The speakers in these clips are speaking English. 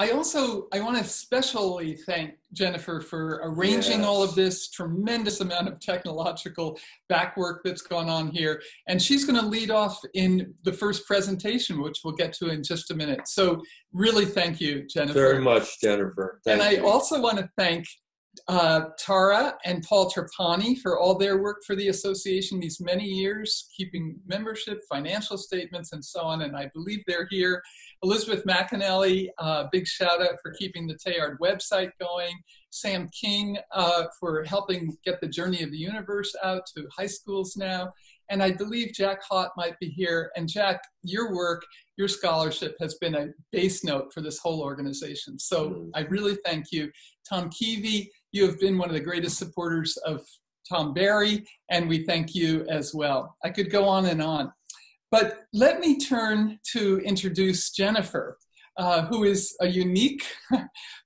I also I want to especially thank Jennifer for arranging yes. all of this tremendous amount of technological back work that's gone on here. And she's going to lead off in the first presentation, which we'll get to in just a minute. So really thank you, Jennifer. Very much, Jennifer. Thank and I also want to thank uh, Tara and Paul Trapani for all their work for the association these many years, keeping membership, financial statements, and so on. And I believe they're here. Elizabeth McAnally, uh, big shout out for keeping the Teilhard website going. Sam King uh, for helping get the Journey of the Universe out to high schools now. And I believe Jack Haught might be here. And Jack, your work, your scholarship has been a base note for this whole organization. So mm. I really thank you. Tom Keevy, you have been one of the greatest supporters of Tom Berry, and we thank you as well. I could go on and on. But let me turn to introduce Jennifer, uh, who is a unique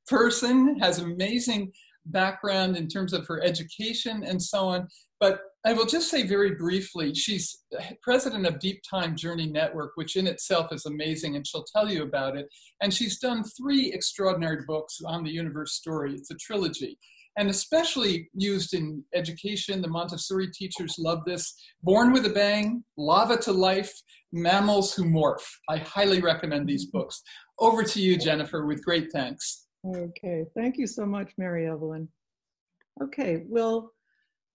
person, has amazing background in terms of her education and so on. But I will just say very briefly, she's president of Deep Time Journey Network, which in itself is amazing, and she'll tell you about it. And she's done three extraordinary books on the universe story. It's a trilogy and especially used in education. The Montessori teachers love this. Born with a Bang, Lava to Life, Mammals Who Morph. I highly recommend these books. Over to you, Jennifer, with great thanks. Okay, thank you so much, Mary Evelyn. Okay, well,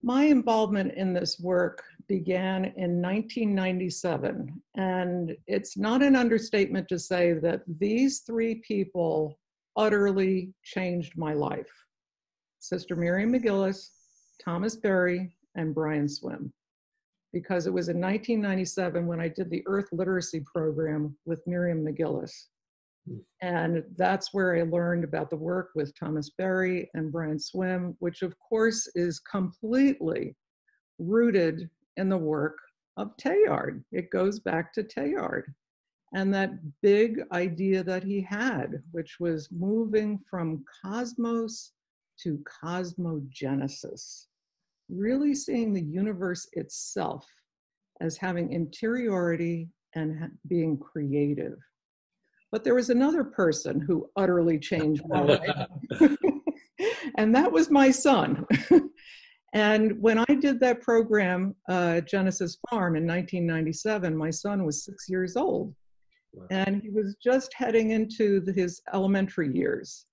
my involvement in this work began in 1997, and it's not an understatement to say that these three people utterly changed my life. Sister Miriam MacGillis, Thomas Berry, and Brian Swimme. Because it was in 1997 when I did the Earth Literacy Program with Miriam MacGillis. And that's where I learned about the work with Thomas Berry and Brian Swimme, which of course is completely rooted in the work of Teilhard. It goes back to Teilhard and that big idea that he had, which was moving from cosmos to cosmogenesis, really seeing the universe itself as having interiority and being creative. But there was another person who utterly changed my life, and that was my son. and when I did that program, uh, Genesis Farm, in 1997, my son was six years old. And he was just heading into the, his elementary years.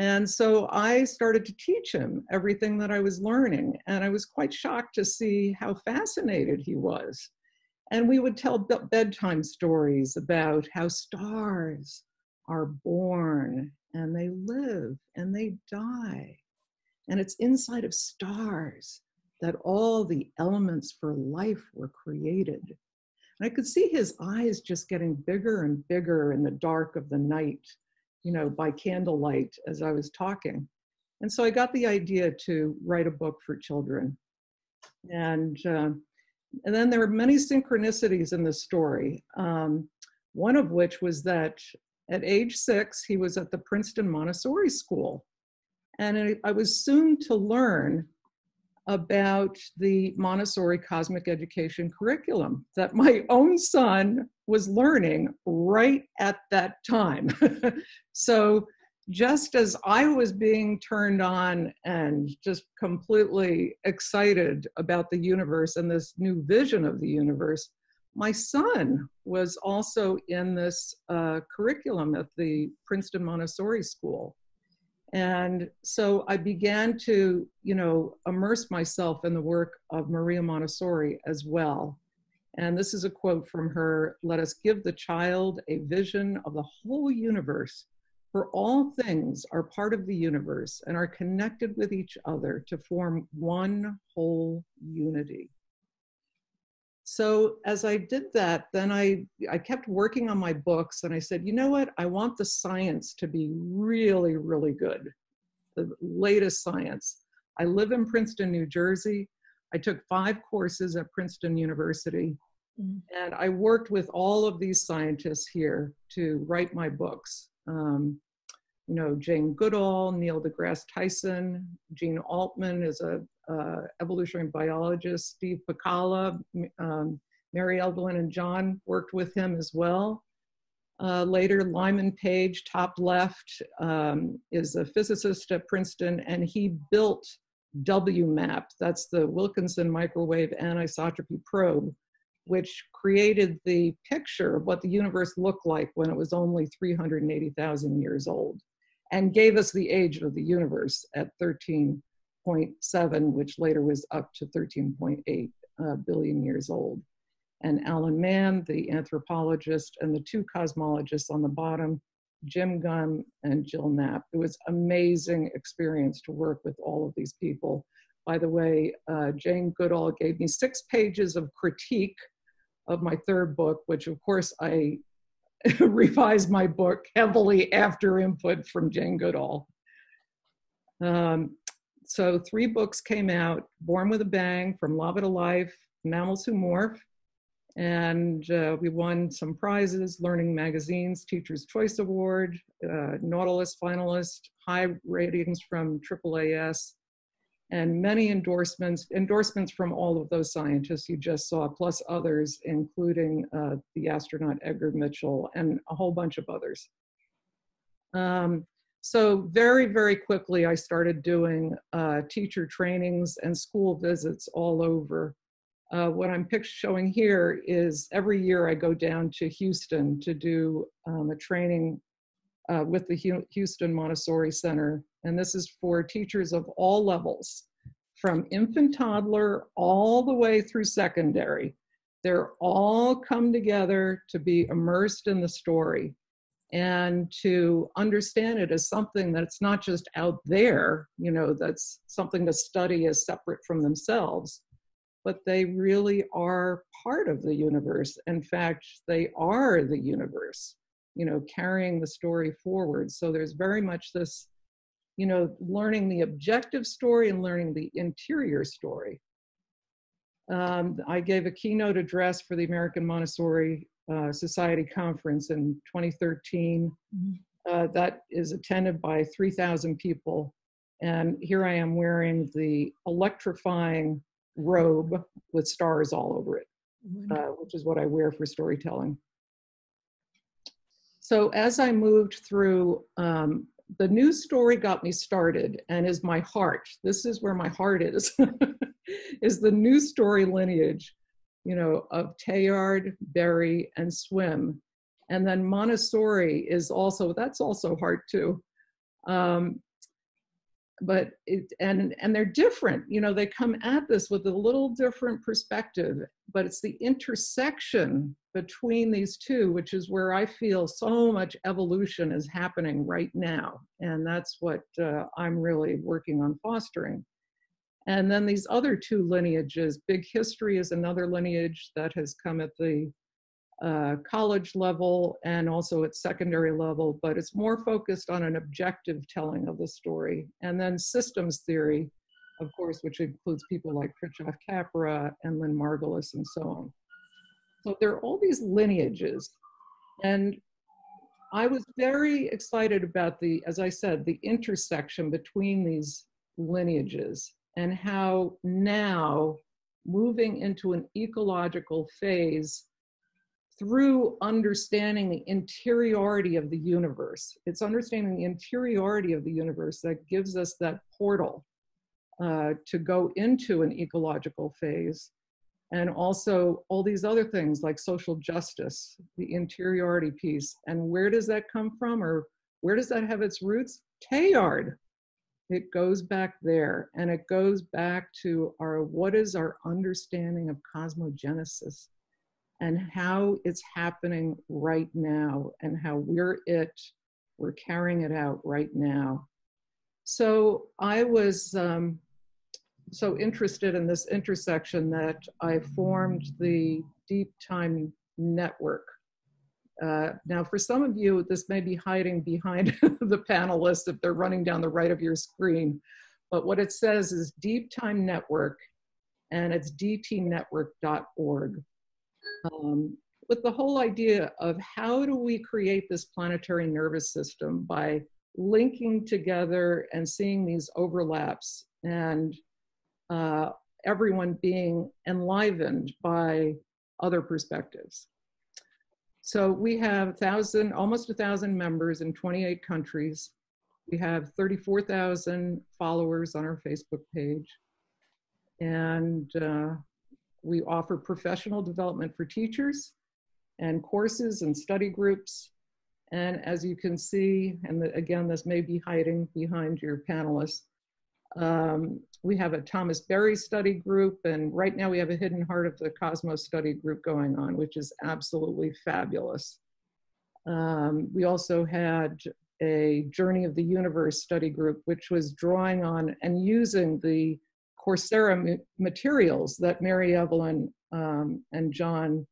And so I started to teach him everything that I was learning. And I was quite shocked to see how fascinated he was. And we would tell bedtime stories about how stars are born and they live and they die. And it's inside of stars that all the elements for life were created. And I could see his eyes just getting bigger and bigger in the dark of the night you know, by candlelight as I was talking. And so I got the idea to write a book for children. And, uh, and then there were many synchronicities in the story. Um, one of which was that at age six, he was at the Princeton Montessori School. And I was soon to learn about the Montessori cosmic education curriculum that my own son was learning right at that time. so, just as I was being turned on and just completely excited about the universe and this new vision of the universe, my son was also in this uh, curriculum at the Princeton Montessori School. And so I began to, you know, immerse myself in the work of Maria Montessori as well. And this is a quote from her Let us give the child a vision of the whole universe, for all things are part of the universe and are connected with each other to form one whole unity. So as I did that, then I, I kept working on my books and I said, you know what? I want the science to be really, really good, the latest science. I live in Princeton, New Jersey. I took five courses at Princeton University mm-hmm. and I worked with all of these scientists here to write my books. Um, you know, Jane Goodall, Neil deGrasse Tyson, Jeanne Altmann is a uh, evolutionary biologist, Steve Pacala, um, Mary Evelyn and John worked with him as well. Uh, later, Lyman Page, top left, um, is a physicist at Princeton, and he built WMAP. That's the Wilkinson Microwave Anisotropy Probe, which created the picture of what the universe looked like when it was only 380,000 years old and gave us the age of the universe at 13.7, which later was up to 13.8 uh, billion years old. And Alan Mann, the anthropologist, and the two cosmologists on the bottom, Jim Gunn and Jill Knapp. It was amazing experience to work with all of these people. By the way, uh, Jane Goodall gave me six pages of critique of my third book, which of course I revised my book heavily after input from Jane Goodall. Um, so three books came out, Born with a Bang, From Lava to Life, Mammals Who Morph, and uh, we won some prizes, Learning Magazine's Teacher's Choice Award, uh, Nautilus finalist, high ratings from AAAS, and many endorsements, endorsements from all of those scientists you just saw, plus others, including uh, the astronaut Edgar Mitchell and a whole bunch of others. Um, so very, very quickly, I started doing uh, teacher trainings and school visits all over. Uh, what I'm showing here is every year I go down to Houston to do um, a training uh, with the Houston Montessori Center. And this is for teachers of all levels, from infant toddler all the way through secondary. They're all come together to be immersed in the story and to understand it as something that's not just out there, you know, that's something to study as separate from themselves, but they really are part of the universe. In fact, they are the universe you know, carrying the story forward. So there's very much this, you know, learning the objective story and learning the interior story. Um, I gave a keynote address for the American Montessori uh, Society conference in 2013. Mm-hmm. Uh, that is attended by 3,000 people. And here I am wearing the electrifying robe with stars all over it, uh, which is what I wear for storytelling. So as I moved through, um, the news story got me started and is my heart. This is where my heart is, is the news story lineage, you know, of Teilhard, Berry, and Swimme. And then Montessori is also, that's also hard too. Um, but it and and they're different you know they come at this with a little different perspective but it's the intersection between these two which is where i feel so much evolution is happening right now and that's what uh, i'm really working on fostering and then these other two lineages big history is another lineage that has come at the uh, college level and also at secondary level, but it's more focused on an objective telling of the story. And then systems theory, of course, which includes people like Fritjof Capra and Lynn Margulis and so on. So there are all these lineages. And I was very excited about the, as I said, the intersection between these lineages and how now moving into an ecological phase through understanding the interiority of the universe. It's understanding the interiority of the universe that gives us that portal uh, to go into an ecological phase. And also all these other things like social justice, the interiority piece. And where does that come from or where does that have its roots? Teilhard. It goes back there and it goes back to our what is our understanding of cosmogenesis and how it's happening right now and how we're it, we're carrying it out right now. So I was um, so interested in this intersection that I formed the Deep Time Network. Uh, now, for some of you, this may be hiding behind the panelists if they're running down the right of your screen. But what it says is Deep Time Network, and it's dtnetwork.org um, with the whole idea of how do we create this planetary nervous system by linking together and seeing these overlaps and uh, everyone being enlivened by other perspectives. So we have thousand, almost a thousand members in 28 countries. We have 34,000 followers on our Facebook page. And uh, we offer professional development for teachers and courses and study groups. And as you can see, and the, again, this may be hiding behind your panelists, um, we have a Thomas Berry study group, and right now we have a Hidden Heart of the Cosmos study group going on, which is absolutely fabulous. Um, we also had a Journey of the Universe study group, which was drawing on and using the Coursera materials that Mary Evelyn um, and John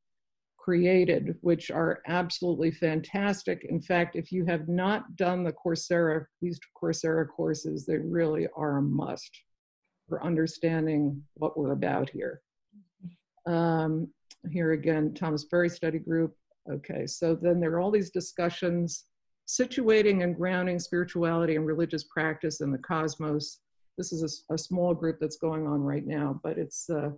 created, which are absolutely fantastic. In fact, if you have not done the Coursera, these Coursera courses, they really are a must for understanding what we're about here. Um, here again, Thomas Berry Study Group. Okay, so then there are all these discussions situating and grounding spirituality and religious practice in the cosmos. This is a, a small group that's going on right now, but it's uh,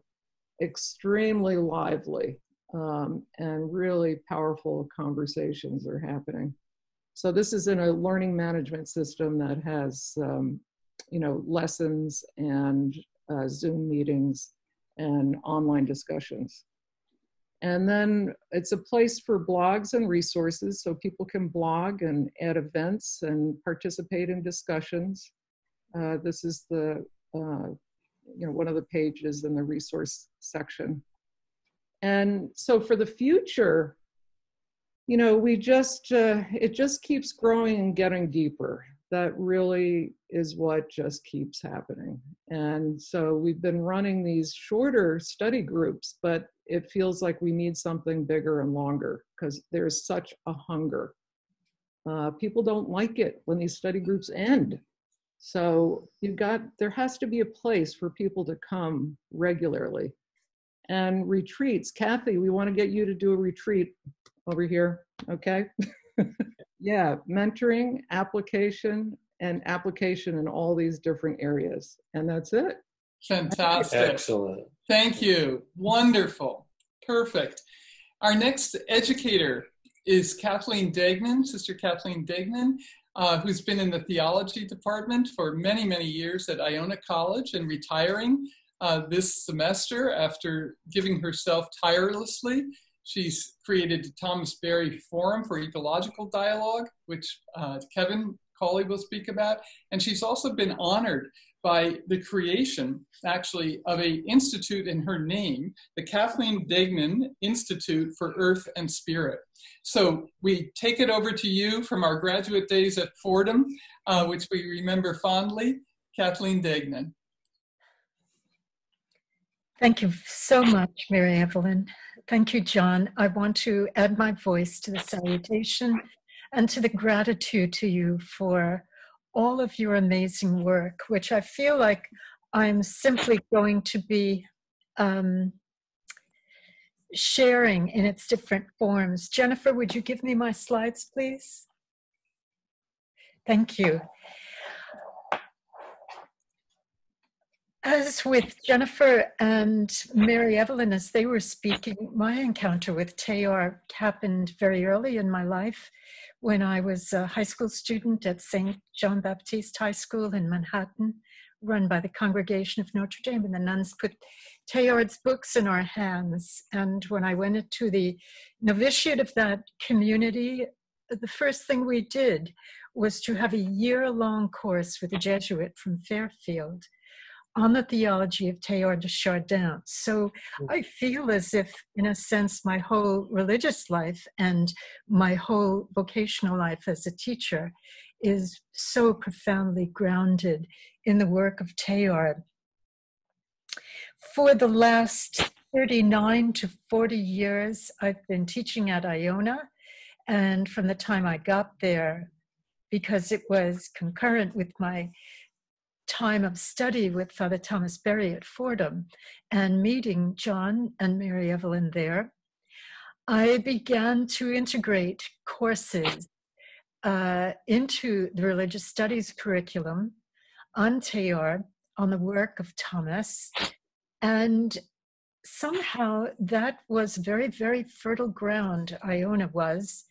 extremely lively um, and really powerful conversations are happening. So this is in a learning management system that has, um, you know, lessons and uh, Zoom meetings and online discussions. And then it's a place for blogs and resources so people can blog and add events and participate in discussions. Uh, this is the, uh, you know, one of the pages in the resource section. And so for the future, you know, we just, uh, it just keeps growing and getting deeper. That really is what just keeps happening. And so we've been running these shorter study groups, but it feels like we need something bigger and longer because there's such a hunger. Uh, people don't like it when these study groups end. So you've got, there has to be a place for people to come regularly and retreats. Kathy, we want to get you to do a retreat over here, okay? yeah, mentoring, application, and application in all these different areas. And that's it. Fantastic. Excellent. Thank you. Wonderful. Perfect. Our next educator is Kathleen Deignan, Sister Kathleen Deignan, uh, who's been in the theology department for many, many years at Iona College and retiring uh, this semester after giving herself tirelessly. She's created the Thomas Berry Forum for Ecological Dialogue, which uh, Kevin Cawley will speak about. And she's also been honored by the creation, actually, of a institute in her name, the Kathleen Deignan Institute for Earth and Spirit. So we take it over to you from our graduate days at Fordham, uh, which we remember fondly. Kathleen Deignan. Thank you so much, Mary Evelyn. Thank you, John. I want to add my voice to the salutation and to the gratitude to you for all of your amazing work, which I feel like I'm simply going to be um, sharing in its different forms. Jennifer, would you give me my slides, please? Thank you. As with Jennifer and Mary Evelyn, as they were speaking, my encounter with Teilhard happened very early in my life when I was a high school student at St. Jean Baptiste High School in Manhattan, run by the Congregation of Notre Dame. And the nuns put Teilhard's books in our hands. And when I went into the novitiate of that community, the first thing we did was to have a year long course with a Jesuit from Fairfield on the theology of Teilhard de Chardin. So mm. I feel as if, in a sense, my whole religious life and my whole vocational life as a teacher is so profoundly grounded in the work of Teilhard. For the last 39 to 40 years, I've been teaching at Iona. And from the time I got there, because it was concurrent with my time of study with Father Thomas Berry at Fordham and meeting John and Mary Evelyn there, I began to integrate courses uh, into the religious studies curriculum on Teilhard, on the work of Thomas, and somehow that was very, very fertile ground, Iona was.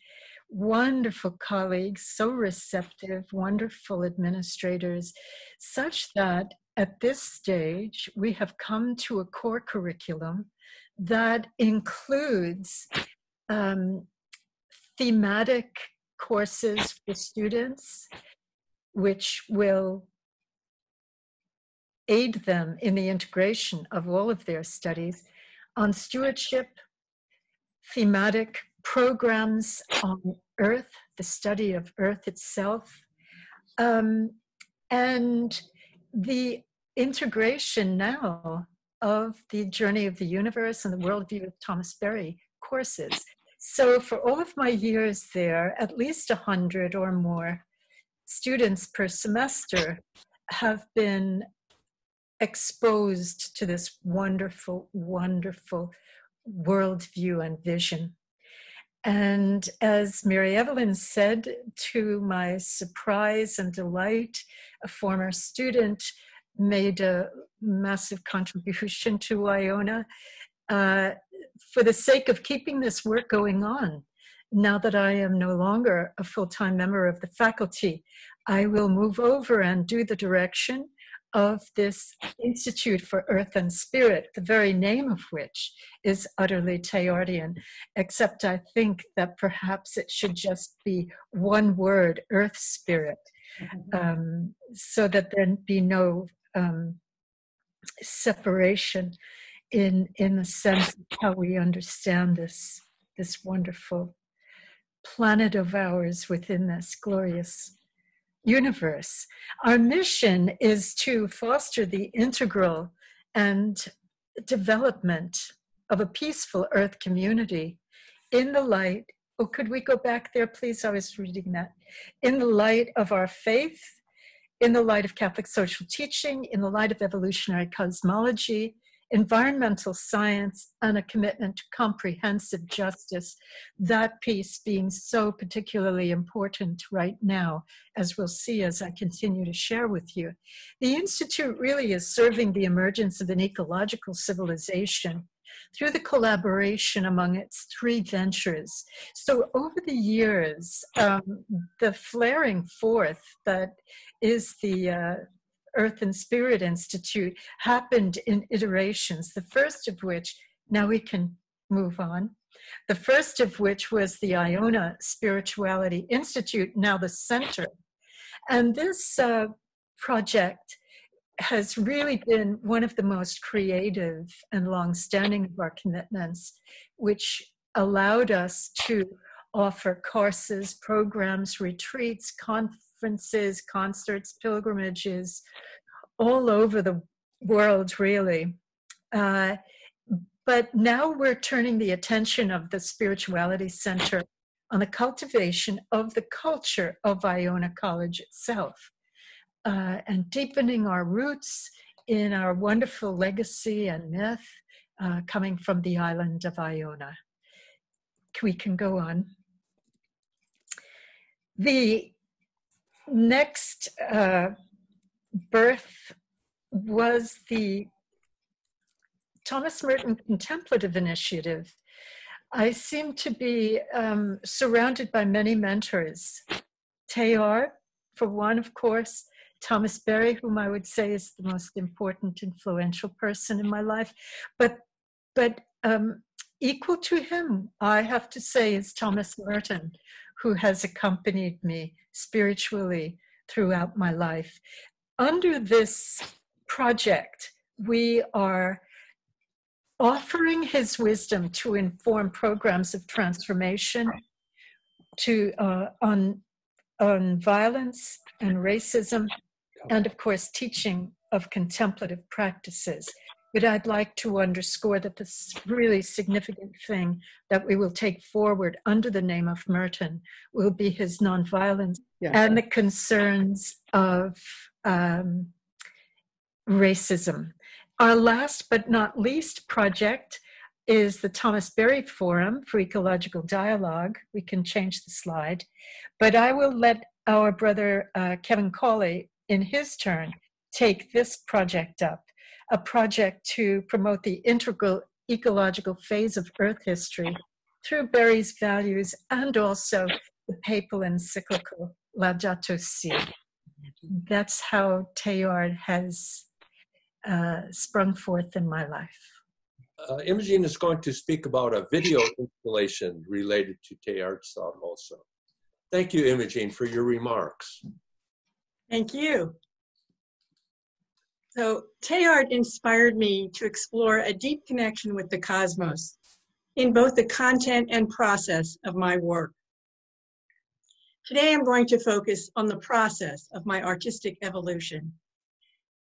Wonderful colleagues, so receptive, wonderful administrators, such that at this stage we have come to a core curriculum that includes um, thematic courses for students, which will aid them in the integration of all of their studies on stewardship, thematic programs on Earth, the study of Earth itself, um, and the integration now of the journey of the universe and the worldview of Thomas Berry courses. So, for all of my years there, at least a hundred or more students per semester have been exposed to this wonderful, wonderful worldview and vision. And as Mary Evelyn said, to my surprise and delight, a former student made a massive contribution to Iona uh, for the sake of keeping this work going on. Now that I am no longer a full time member of the faculty, I will move over and do the direction of this Institute for Earth and Spirit, the very name of which is utterly Teilhardian, except I think that perhaps it should just be one word, Earth Spirit, mm-hmm. um, so that there be no um, separation in, in the sense of how we understand this, this wonderful planet of ours within this glorious universe. Our mission is to foster the integral and development of a peaceful earth community in the light. Oh, could we go back there, please? I was reading that. In the light of our faith, in the light of Catholic social teaching, in the light of evolutionary cosmology, environmental science and a commitment to comprehensive justice, that piece being so particularly important right now, as we'll see as I continue to share with you. The Institute really is serving the emergence of an ecological civilization through the collaboration among its three ventures. So, over the years, um, the flaring forth that is the uh, Earth and Spirit Institute happened in iterations, the first of which, now we can move on, the first of which was the Iona Spirituality Institute, now the center. And this uh, project has really been one of the most creative and long-standing of our commitments, which allowed us to offer courses, programs, retreats, conferences, concerts, pilgrimages, all over the world, really. Uh, but now we're turning the attention of the Spirituality Center on the cultivation of the culture of Iona College itself uh, and deepening our roots in our wonderful legacy and myth uh, coming from the island of Iona. We can go on. The next uh, birth was the Thomas Merton Contemplative Initiative. I seem to be um, surrounded by many mentors. Teilhard, for one, of course, Thomas Berry, whom I would say is the most important, influential person in my life. But, but um, equal to him, I have to say, is Thomas Merton, who has accompanied me spiritually throughout my life. Under this project, we are offering his wisdom to inform programs of transformation to uh, on on violence and racism and of course teaching of contemplative practices but I'd like to underscore that this really significant thing that we will take forward under the name of Merton will be his nonviolence and the concerns of um, racism. Our last but not least project is the Thomas Berry Forum for Ecological Dialogue. We can change the slide, but I will let our brother uh, Kevin Cawley, in his turn, take this project up a project to promote the integral ecological phase of Earth history through Berry's values and also the papal encyclical Laudato Si. That's how Teilhard has uh, sprung forth in my life. Uh, Imogene is going to speak about a video installation related to Teilhard's thought also. Thank you, Imogene, for your remarks. Thank you. So Teilhard inspired me to explore a deep connection with the cosmos in both the content and process of my work. Today I'm going to focus on the process of my artistic evolution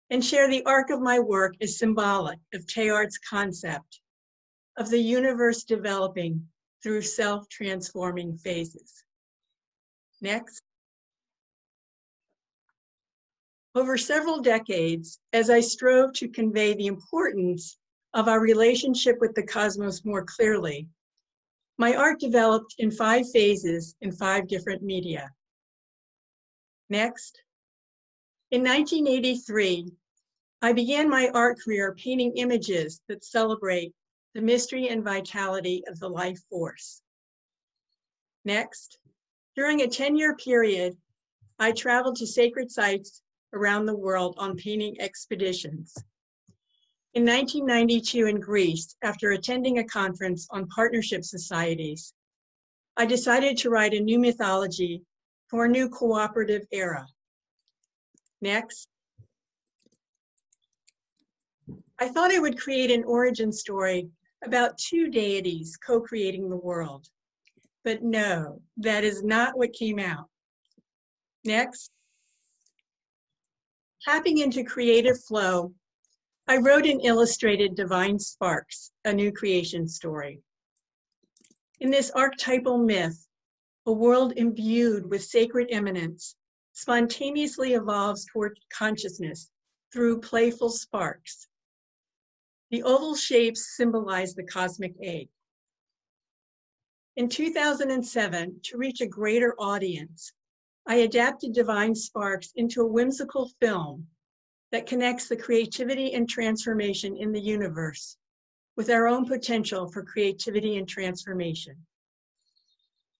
and share the arc of my work as symbolic of Teilhard's concept of the universe developing through self-transforming phases. Next. Over several decades, as I strove to convey the importance of our relationship with the cosmos more clearly, my art developed in five phases in five different media. Next. In 1983, I began my art career painting images that celebrate the mystery and vitality of the life force. Next, during a 10 year period, I traveled to sacred sites around the world on painting expeditions. In 1992 in Greece, after attending a conference on partnership societies, I decided to write a new mythology for a new cooperative era. Next, I thought I would create an origin story about two deities co-creating the world. But no, that is not what came out. Next, tapping into creative flow, I wrote and illustrated Divine Sparks, a new creation story. In this archetypal myth, a world imbued with sacred immanence spontaneously evolves toward consciousness through playful sparks. The oval shapes symbolize the cosmic egg. In 2007, to reach a greater audience, I adapted Divine Sparks into a whimsical film that connects the creativity and transformation in the universe with our own potential for creativity and transformation.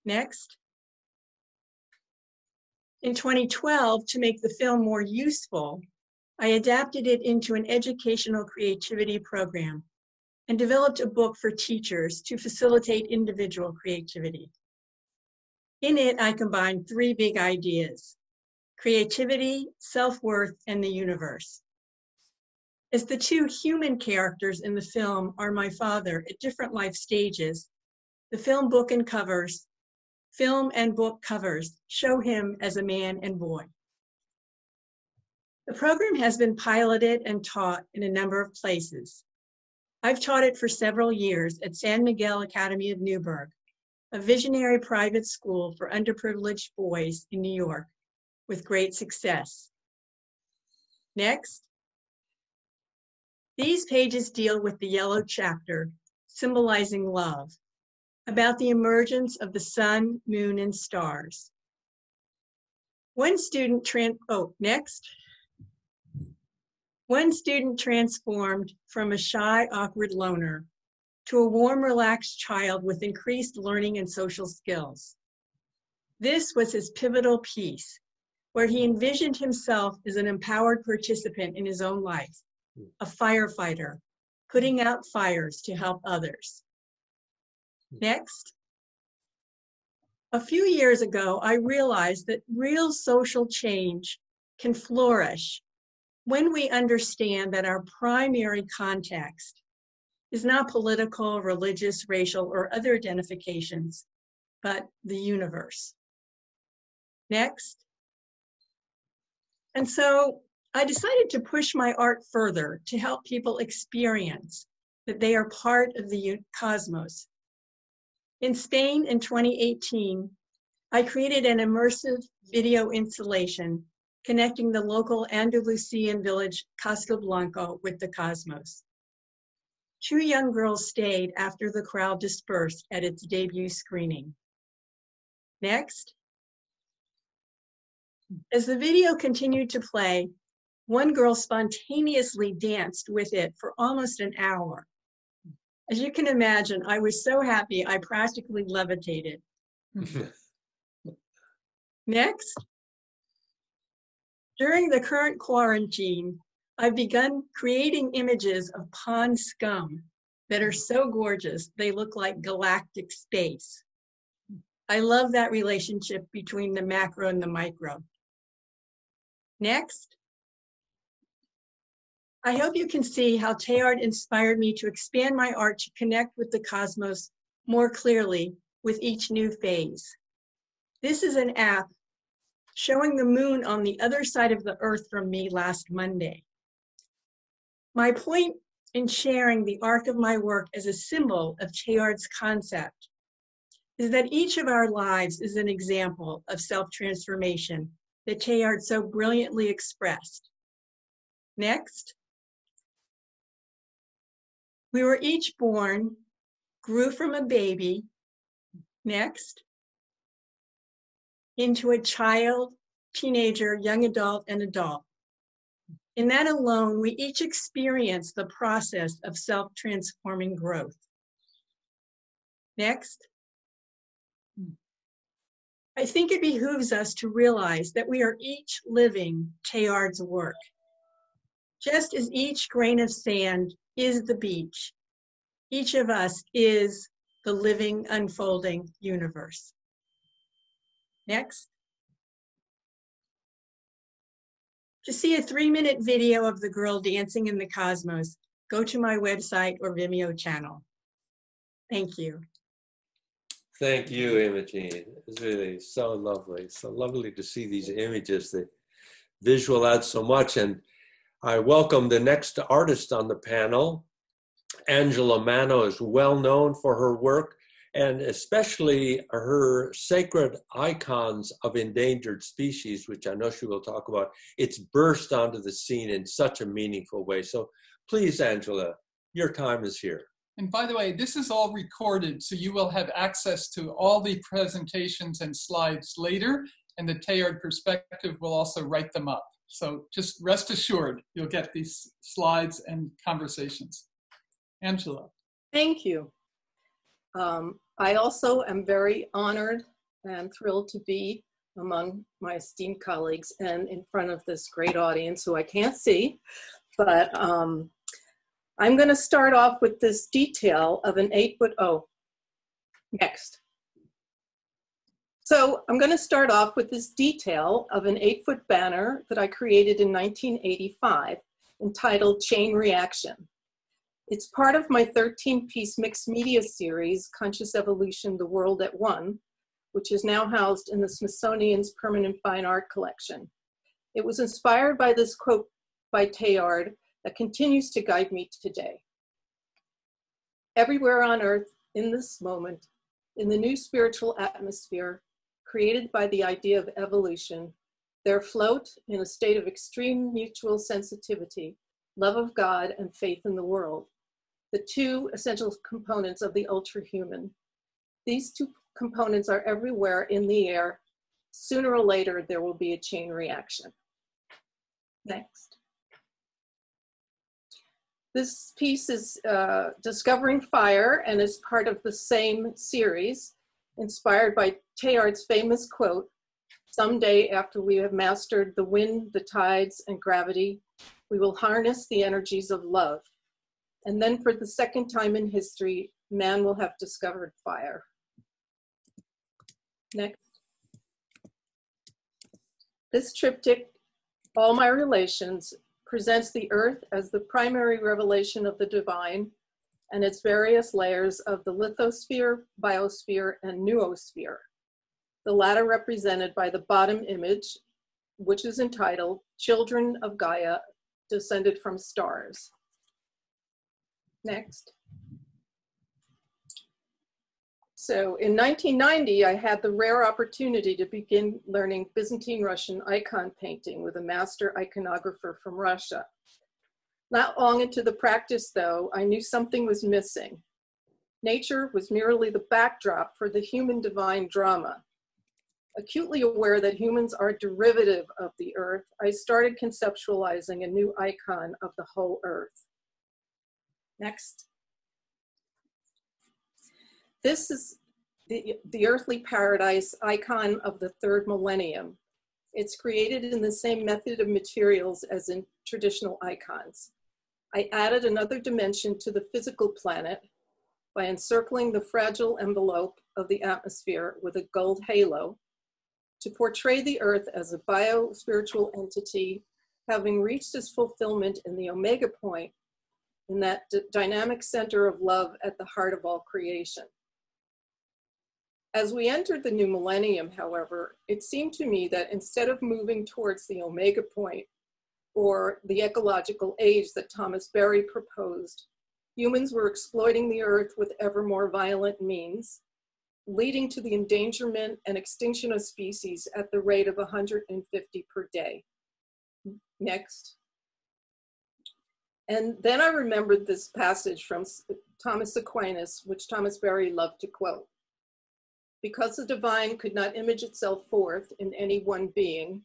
Next. In 2012, to make the film more useful, I adapted it into an educational creativity program and developed a book for teachers to facilitate individual creativity. In it, I combine three big ideas creativity, self worth, and the universe. As the two human characters in the film are my father at different life stages, the film book and covers, film and book covers show him as a man and boy. The program has been piloted and taught in a number of places. I've taught it for several years at San Miguel Academy of Newburgh, a visionary private school for underprivileged boys in New York, with great success. Next. These pages deal with the yellow chapter, symbolizing love, about the emergence of the sun, moon, and stars. One student, trans oh, next. One student transformed from a shy, awkward loner to a warm, relaxed child with increased learning and social skills. This was his pivotal piece, where he envisioned himself as an empowered participant in his own life, a firefighter, putting out fires to help others. Next. A few years ago, I realized that real social change can flourish when we understand that our primary context is not political, religious, racial, or other identifications, but the universe. Next. And so I decided to push my art further to help people experience that they are part of the cosmos. In Spain in 2018, I created an immersive video installation connecting the local Andalusian village Castilblanco with the cosmos. Two young girls stayed after the crowd dispersed at its debut screening. Next. As the video continued to play, one girl spontaneously danced with it for almost an hour. As you can imagine, I was so happy I practically levitated. Next. During the current quarantine, I've begun creating images of pond scum that are so gorgeous, they look like galactic space. I love that relationship between the macro and the micro. Next. I hope you can see how Teilhard inspired me to expand my art to connect with the cosmos more clearly with each new phase. This is an app showing the moon on the other side of the earth from me last Monday. My point in sharing the arc of my work as a symbol of Teilhard's concept is that each of our lives is an example of self-transformation that Teilhard so brilliantly expressed. Next. We were each born, grew from a baby, next, into a child, teenager, young adult, and adult. In that alone, we each experience the process of self-transforming growth. Next. I think it behooves us to realize that we are each living Teilhard's work. Just as each grain of sand is the beach, each of us is the living, unfolding universe. Next. To see a three minute video of the girl dancing in the cosmos, go to my website or Vimeo channel. Thank you. Thank you, Imogene. It's really so lovely. So lovely to see these images. The visual adds so much. And I welcome the next artist on the panel. Angela Manno is well known for her work and especially her sacred icons of endangered species, which I know she will talk about, it's burst onto the scene in such a meaningful way. So please, Angela, your time is here. And by the way, this is all recorded, so you will have access to all the presentations and slides later, and the Teilhard Perspective will also write them up. So just rest assured, you'll get these slides and conversations. Angela. Thank you. Um, I also am very honored and thrilled to be among my esteemed colleagues and in front of this great audience who I can't see. But um, I'm going to start off with this detail of an eight foot, oh, next. So I'm going to start off with this detail of an eight foot banner that I created in 1985 entitled Chain Reaction. It's part of my 13 piece mixed media series, Conscious Evolution The World at One, which is now housed in the Smithsonian's Permanent Fine Art Collection. It was inspired by this quote by Teilhard that continues to guide me today. Everywhere on earth, in this moment, in the new spiritual atmosphere created by the idea of evolution, there float, in a state of extreme mutual sensitivity, love of God and faith in the world the two essential components of the ultra-human. These two components are everywhere in the air. Sooner or later, there will be a chain reaction. Next. This piece is uh, Discovering Fire and is part of the same series, inspired by Teilhard's famous quote, someday after we have mastered the wind, the tides, and gravity, we will harness the energies of love. And then for the second time in history, man will have discovered fire. Next. This triptych, All My Relations, presents the earth as the primary revelation of the divine and its various layers of the lithosphere, biosphere, and noosphere. The latter represented by the bottom image, which is entitled Children of Gaia Descended from Stars. Next. So in 1990, I had the rare opportunity to begin learning Byzantine Russian icon painting with a master iconographer from Russia. Not long into the practice though, I knew something was missing. Nature was merely the backdrop for the human divine drama. Acutely aware that humans are derivative of the earth, I started conceptualizing a new icon of the whole earth. Next. This is the, the earthly paradise icon of the third millennium. It's created in the same method of materials as in traditional icons. I added another dimension to the physical planet by encircling the fragile envelope of the atmosphere with a gold halo to portray the earth as a bio-spiritual entity having reached its fulfillment in the omega point in that dynamic center of love at the heart of all creation. As we entered the new millennium, however, it seemed to me that instead of moving towards the omega point or the ecological age that Thomas Berry proposed, humans were exploiting the earth with ever more violent means, leading to the endangerment and extinction of species at the rate of 150 per day. Next. And then I remembered this passage from Thomas Aquinas, which Thomas Berry loved to quote. Because the divine could not image itself forth in any one being,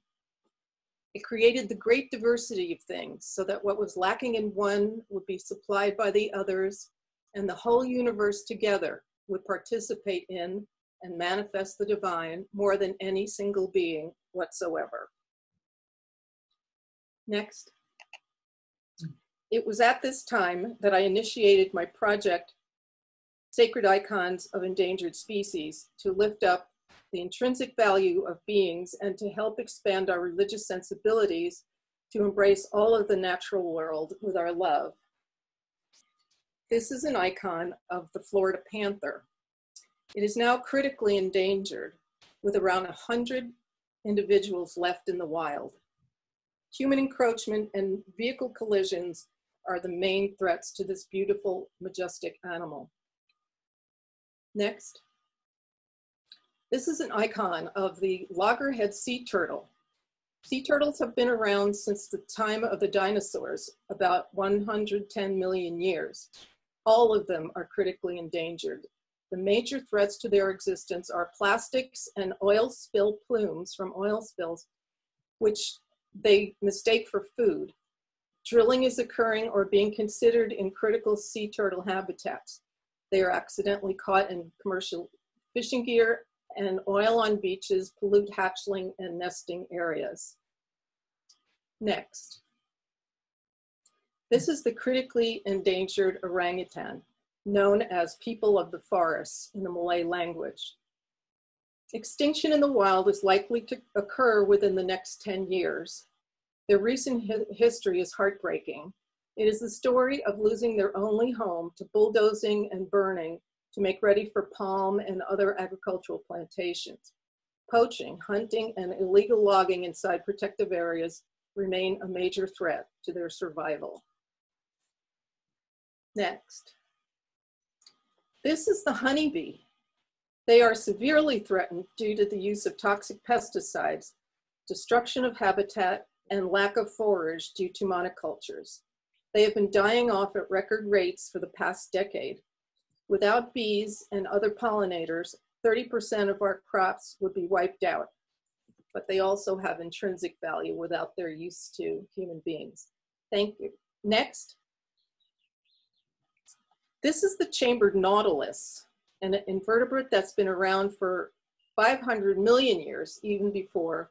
it created the great diversity of things so that what was lacking in one would be supplied by the others, and the whole universe together would participate in and manifest the divine more than any single being whatsoever. Next. It was at this time that I initiated my project, Sacred Icons of Endangered Species, to lift up the intrinsic value of beings and to help expand our religious sensibilities to embrace all of the natural world with our love. This is an icon of the Florida panther. It is now critically endangered with around 100 individuals left in the wild. Human encroachment and vehicle collisions are the main threats to this beautiful, majestic animal. Next. This is an icon of the loggerhead sea turtle. Sea turtles have been around since the time of the dinosaurs, about 110 million years. All of them are critically endangered. The major threats to their existence are plastics and oil spill plumes from oil spills, which they mistake for food. Drilling is occurring or being considered in critical sea turtle habitats. They are accidentally caught in commercial fishing gear and oil on beaches pollute hatchling and nesting areas. Next. This is the critically endangered orangutan, known as people of the forest in the Malay language. Extinction in the wild is likely to occur within the next 10 years. Their recent hi history is heartbreaking. It is the story of losing their only home to bulldozing and burning to make ready for palm and other agricultural plantations. Poaching, hunting, and illegal logging inside protective areas remain a major threat to their survival. Next. This is the honeybee. They are severely threatened due to the use of toxic pesticides, destruction of habitat, and lack of forage due to monocultures. They have been dying off at record rates for the past decade. Without bees and other pollinators, 30% of our crops would be wiped out, but they also have intrinsic value without their use to human beings. Thank you. Next. This is the chambered nautilus, an invertebrate that's been around for 500 million years, even before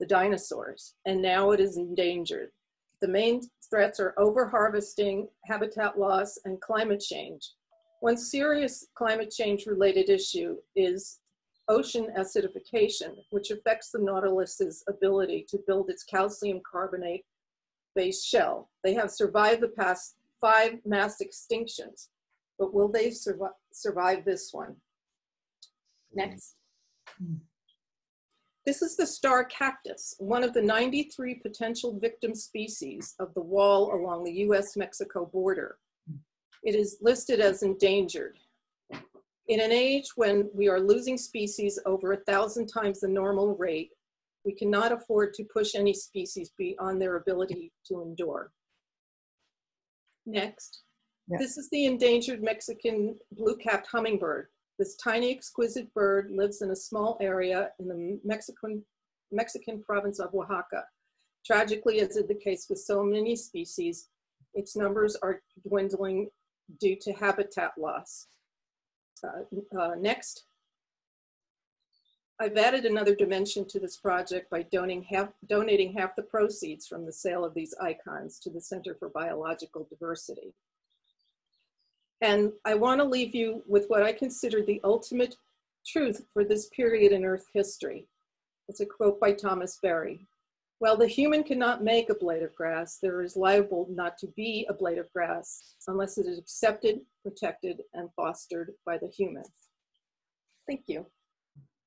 the dinosaurs, and now it is endangered. The main threats are overharvesting, habitat loss, and climate change. One serious climate change related issue is ocean acidification, which affects the Nautilus's ability to build its calcium carbonate based shell. They have survived the past five mass extinctions, but will they survive, survive this one? Next. Mm -hmm. This is the star cactus, one of the 93 potential victim species of the wall along the US-Mexico border. It is listed as endangered. In an age when we are losing species over a thousand times the normal rate, we cannot afford to push any species beyond their ability to endure. Next, this is the endangered Mexican blue-capped hummingbird. This tiny, exquisite bird lives in a small area in the Mexican, Mexican province of Oaxaca. Tragically, as is the case with so many species, its numbers are dwindling due to habitat loss. Uh, uh, next. I've added another dimension to this project by donating half, donating half the proceeds from the sale of these icons to the Center for Biological Diversity. And I want to leave you with what I consider the ultimate truth for this period in Earth history. It's a quote by Thomas Berry. While the human cannot make a blade of grass, there is liable not to be a blade of grass unless it is accepted, protected, and fostered by the human. Thank you.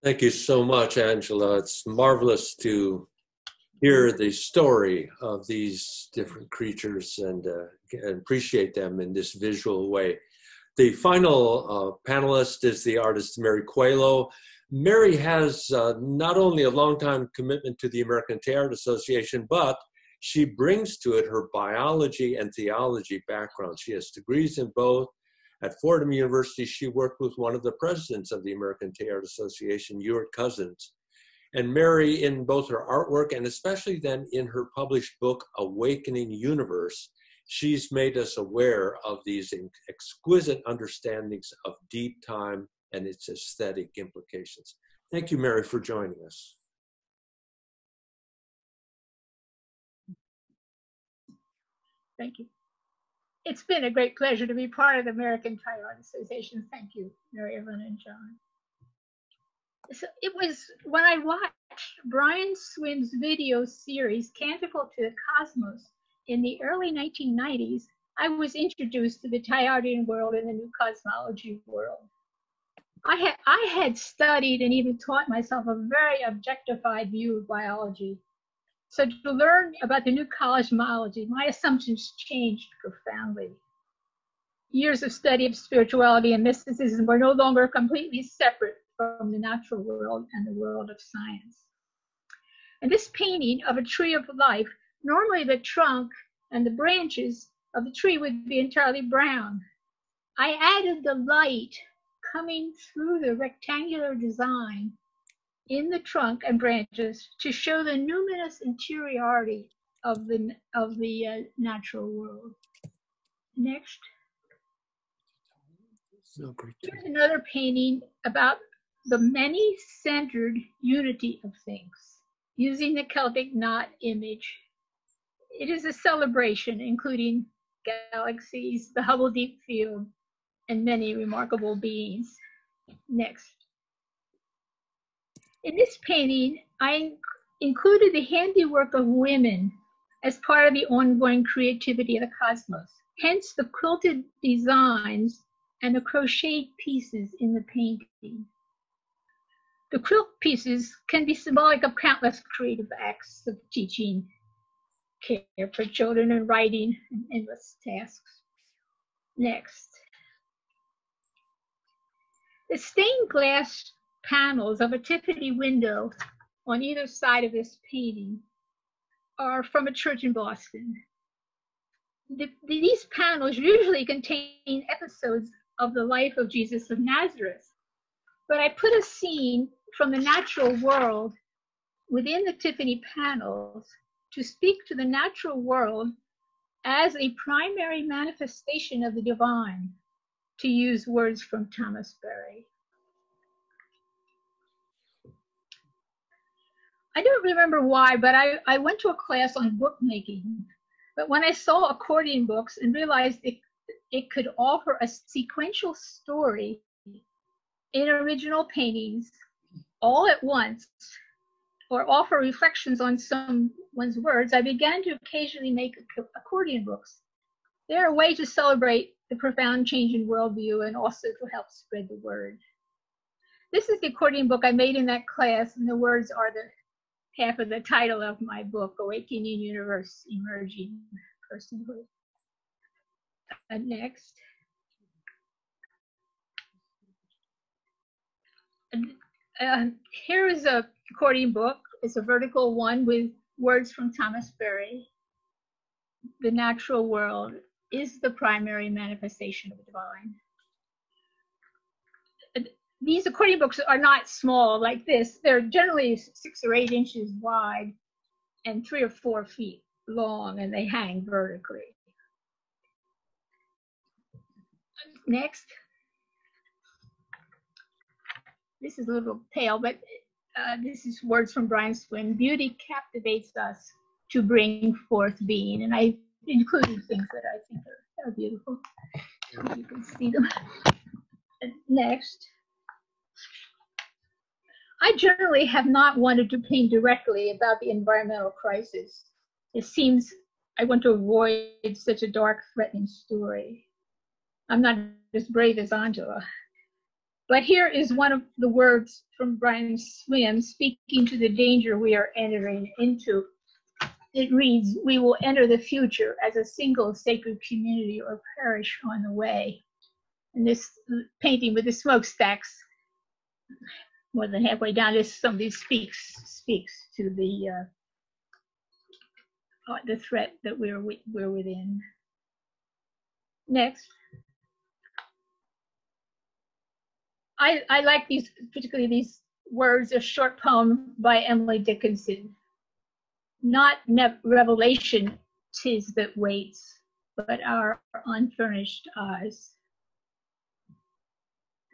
Thank you so much, Angela. It's marvelous to hear the story of these different creatures and, uh, and appreciate them in this visual way. The final uh, panelist is the artist Mary Coelho. Mary has uh, not only a long-time commitment to the American Teilhard Association, but she brings to it her biology and theology background. She has degrees in both. At Fordham University, she worked with one of the presidents of the American Teilhard Association, Ewert Cousins. And Mary, in both her artwork and especially then in her published book, Awakening Universe, she's made us aware of these exquisite understandings of deep time and its aesthetic implications. Thank you, Mary, for joining us. Thank you. It's been a great pleasure to be part of the American Teilhard Association. Thank you, Mary Evelyn and John. So it was when I watched Brian Swimme's video series, Canticle to the Cosmos, in the early 1990s, I was introduced to the Teilhardian world and the new cosmology world. I had, I had studied and even taught myself a very objectified view of biology. So to learn about the new cosmology, my assumptions changed profoundly. Years of study of spirituality and mysticism were no longer completely separate from the natural world and the world of science. And this painting of a tree of life, normally the trunk and the branches of the tree would be entirely brown. I added the light coming through the rectangular design in the trunk and branches to show the numinous interiority of the, of the uh, natural world. Next. Here's another painting about the many-centered unity of things, using the Celtic knot image. It is a celebration, including galaxies, the Hubble Deep Field, and many remarkable beings. Next. In this painting, I included the handiwork of women as part of the ongoing creativity of the cosmos. Hence the quilted designs and the crocheted pieces in the painting. The quilt pieces can be symbolic of countless creative acts of teaching, care for children, and writing, and endless tasks. Next. The stained glass panels of a Tiffany window on either side of this painting are from a church in Boston. The, these panels usually contain episodes of the life of Jesus of Nazareth, but I put a scene from the natural world within the Tiffany panels to speak to the natural world as a primary manifestation of the divine to use words from Thomas Berry. I don't remember why, but I, I went to a class on bookmaking. But when I saw accordion books and realized it, it could offer a sequential story in original paintings all at once, or offer reflections on someone's words, I began to occasionally make accordion books. They're a way to celebrate the profound change in worldview and also to help spread the word. This is the accordion book I made in that class, and the words are the half of the title of my book, Awakening Universe Emerging Personhood. Uh, next. Uh, here is a accordion book. It's a vertical one with words from Thomas Berry. The natural world is the primary manifestation of the divine. These accordion books are not small like this. They're generally six or eight inches wide and three or four feet long, and they hang vertically. Next. This is a little pale, but uh, this is words from Brian Swimme. Beauty captivates us to bring forth being. And I included things that I think are, are beautiful. You can see them. Next. I generally have not wanted to paint directly about the environmental crisis. It seems I want to avoid such a dark, threatening story. I'm not as brave as Angela. But here is one of the words from Brian Swimme speaking to the danger we are entering into. It reads, We will enter the future as a single sacred community or perish on the way. And this painting with the smokestacks, more than halfway down, this somebody speaks speaks to the uh, the threat that we're we're within. Next. I, I like these, particularly these words, a short poem by Emily Dickinson. Not revelation tis that waits, but our unfurnished eyes.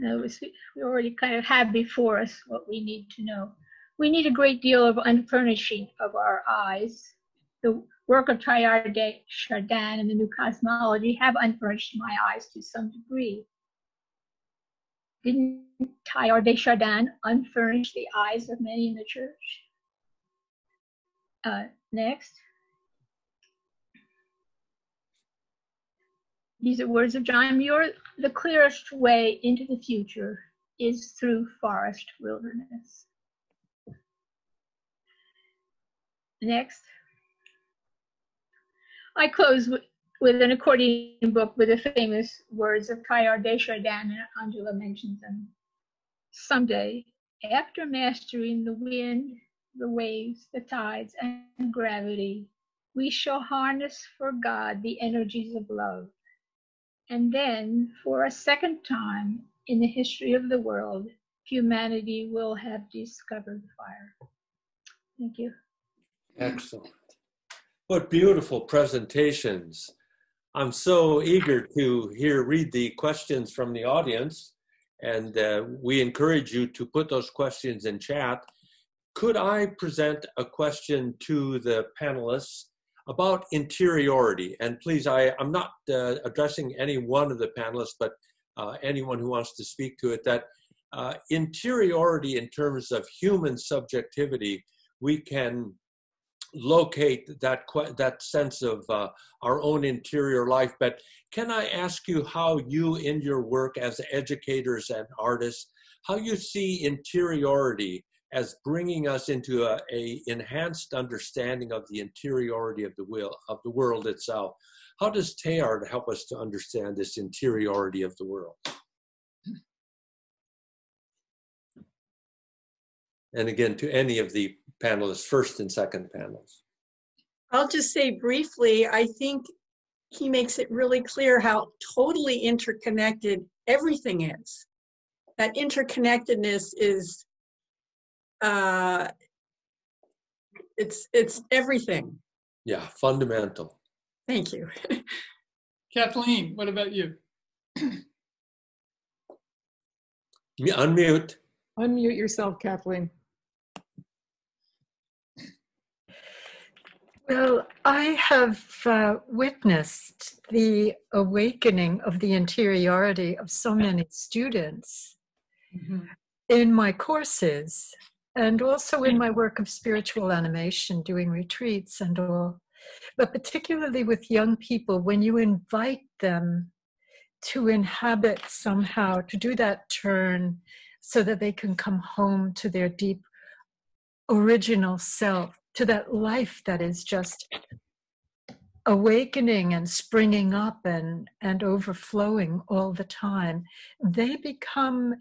Was, we already kind of have before us what we need to know. We need a great deal of unfurnishing of our eyes. The work of Teilhard de Chardin and the New Cosmology have unfurnished my eyes to some degree. Didn't Teilhard de Chardin unfurnish the eyes of many in the church? Uh, next. These are words of John Muir. The clearest way into the future is through forest wilderness. Next. I close with, with an accordion book with the famous words of Teilhard de Chardin, and Angela mentions them. Someday, after mastering the wind, the waves, the tides, and gravity, we shall harness for God the energies of love. And then, for a second time in the history of the world, humanity will have discovered fire. Thank you. Excellent. What beautiful presentations. I'm so eager to hear read the questions from the audience, and uh, we encourage you to put those questions in chat. Could I present a question to the panelists about interiority? And please, I, I'm not uh, addressing any one of the panelists, but uh, anyone who wants to speak to it, that uh, interiority in terms of human subjectivity, we can locate that that sense of uh, our own interior life. But can I ask you how you, in your work as educators and artists, how you see interiority as bringing us into a, a enhanced understanding of the interiority of the will of the world itself? How does Teilhard help us to understand this interiority of the world? And again, to any of the panelists, first and second panels. I'll just say briefly, I think he makes it really clear how totally interconnected everything is. That interconnectedness is uh it's it's everything. Yeah, fundamental. Thank you. Kathleen, what about you? Unmute. Unmute yourself, Kathleen. Well, I have uh, witnessed the awakening of the interiority of so many students mm-hmm. in my courses and also in my work of spiritual animation, doing retreats and all. But particularly with young people, when you invite them to inhabit somehow, to do that turn so that they can come home to their deep original self to that life that is just awakening and springing up and, and overflowing all the time, they become,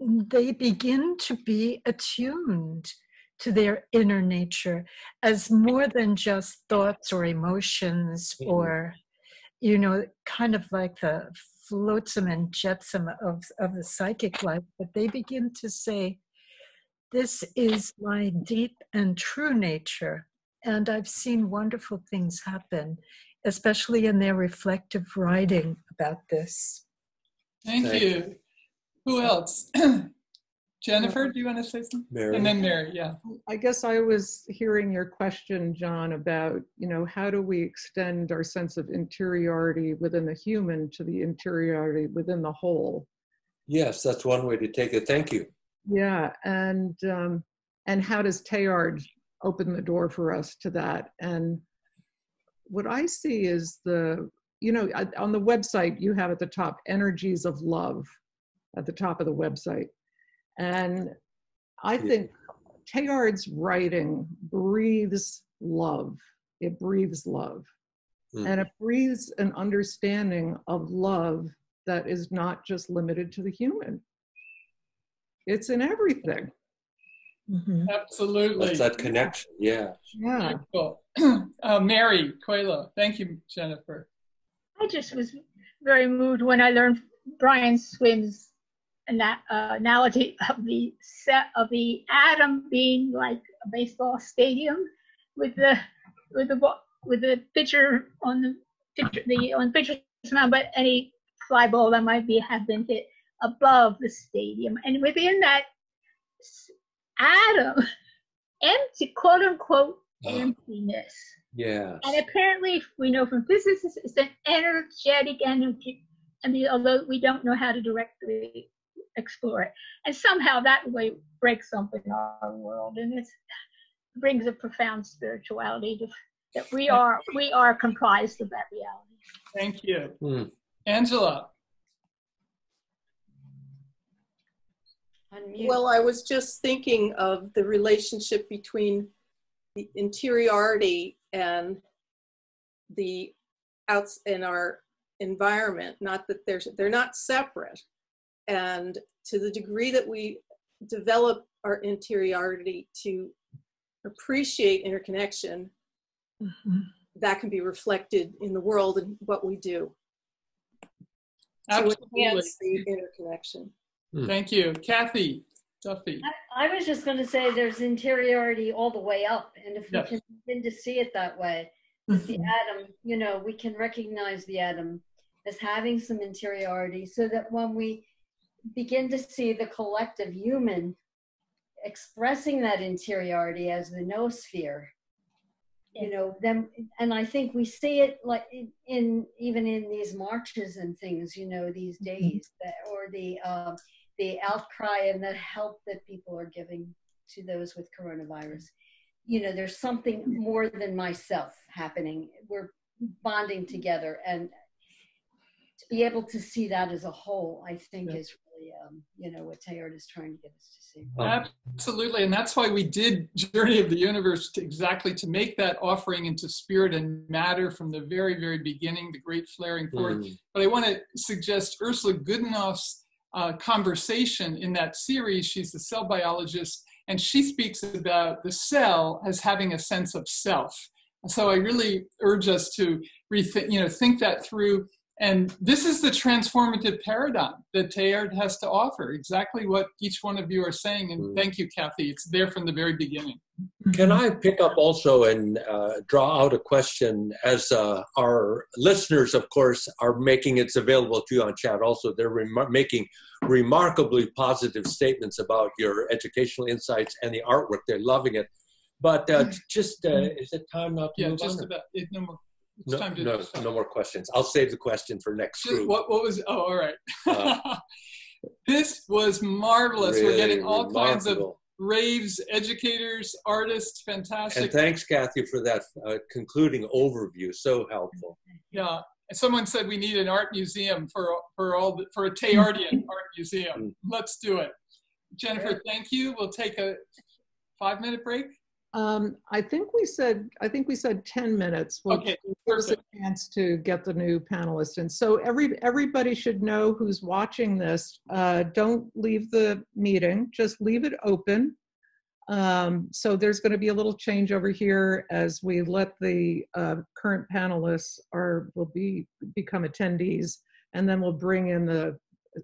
they begin to be attuned to their inner nature as more than just thoughts or emotions mm-hmm. or, you know, kind of like the flotsam and jetsam of, of the psychic life, but they begin to say, this is my deep and true nature. And I've seen wonderful things happen, especially in their reflective writing about this. Thank, Thank you. you. Who else? Jennifer, do you want to say something? Mary. And then Mary, yeah. I guess I was hearing your question, John, about, you know, how do we extend our sense of interiority within the human to the interiority within the whole? Yes, that's one way to take it. Thank you. Yeah, and um, and how does Teilhard open the door for us to that? And what I see is the, you know, on the website you have at the top energies of love at the top of the website, and I Yeah. think Teilhard's writing breathes love. It breathes love, Mm. and it breathes an understanding of love that is not just limited to the human. It's in everything. Mhm. Absolutely. That's that connection. Yeah. Yeah. Beautiful. Uh, Mary Coelho. Thank you, Jennifer. I just was very moved when I learned Brian Swimme's ana- uh, analogy of the set of the atom being like a baseball stadium with the with the with the pitcher on the pitcher the on pitcher's mound, but any fly ball that might be have been hit above the stadium, and within that atom, empty quote unquote Ah. emptiness. Yeah. And apparently, we know from physicists, it's an energetic energy. I mean, although we don't know how to directly explore it, and somehow that way breaks open our world, and it brings a profound spirituality to, that we are we are comprised of that reality. Thank you. Hmm. Angela. Well, I was just thinking of the relationship between the interiority and the outs in our environment. Not that there's they're not separate, and to the degree that we develop our interiority to appreciate interconnection, Mhm. that can be reflected in the world and what we do Absolutely. the interconnection. Thank you. Kathy Duffy. I, I was just going to say there's interiority all the way up, and if we Yes. can begin to see it that way, that the atom, you know, we can recognize the atom as having some interiority, so that when we begin to see the collective human expressing that interiority as the noosphere, you know, then, and I think we see it like in, in even in these marches and things, you know, these days, that, or the um, the outcry and the help that people are giving to those with coronavirus. You know, there's something more than myself happening. We're bonding together, and to be able to see that as a whole, I think, Yeah. is really, um, you know, what Teilhard is trying to get us to see. Absolutely. And that's why we did Journey of the Universe to exactly to make that offering into spirit and matter from the very, very beginning, the great flaring forth. Mm. But I want to suggest Ursula Goodenough's uh, conversation in that series. She's the cell biologist, and she speaks about the cell as having a sense of self. So I really urge us to rethink, you know, think that through. And this is the transformative paradigm that Teilhard has to offer. Exactly what each one of you are saying. And Mm. thank you, Kathy. It's there from the very beginning. Can I pick up also and uh, draw out a question as uh, our listeners, of course, are making it's available to you on chat also. They're remar- making remarkably positive statements about your educational insights and the artwork. They're loving it. But uh, just, uh, is it time now to Yeah, move just on? about. It, no more. It's No, time to no, no more questions. I'll save the question for next Just- group. What, what was? Oh, all right. Uh, this was marvelous. We're getting Really all kinds of remarkable. Raves, educators, artists. Fantastic. And thanks, Kathy, for that uh, concluding overview. So helpful. Yeah. Someone said we need an art museum for for all the, for a Teilhardian art museum. Let's do it. Jennifer, thank you. We'll take a five minute break. Um, I think we said, I think we said 10 minutes. We'll Okay, give us a chance to get the new panelists in. So every, everybody should know who's watching this. Uh, don't leave the meeting, just leave it open. Um, so there's going to be a little change over here as we let the uh, current panelists are will be become attendees, and then we'll bring in the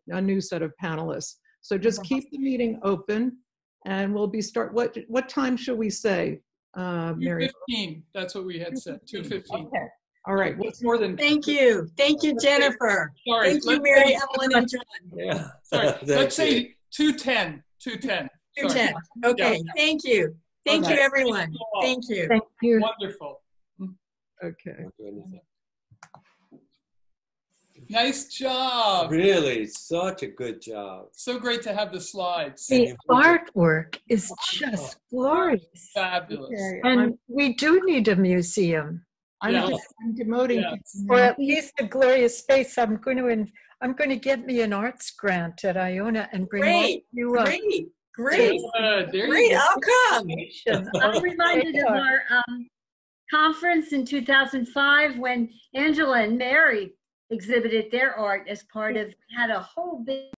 a new set of panelists. So just keep the meeting open, and we'll be start. What what time should we say, uh, Mary? fifteen. That's what we had said. Two fifteen. Okay. All right. What's more than? Thank you. Thank you, Jennifer. Sorry. Thank you, Mary say- Evelyn and John. Yeah. Sorry. Let's you. say two ten. 210. Two Sorry. ten. Okay, thank you. Thank you, Okay. everyone. you all. Thank you. Thank you. Wonderful. Okay. Nice job. Really, such a good job. So great to have the slides. The artwork is just glorious. Fabulous. Okay, I'm, And we do need a museum, I'm, Yeah. de- I'm demoting. Yeah. people or at least a glorious space. I'm going to, inv- I'm going to get me an arts grant at Iona and bring all Great, you up. Great, great, Good. There great. go. I'll come. I'm reminded of our um, conference in 2005 when Angela and Mary exhibited their art as part of, had a whole big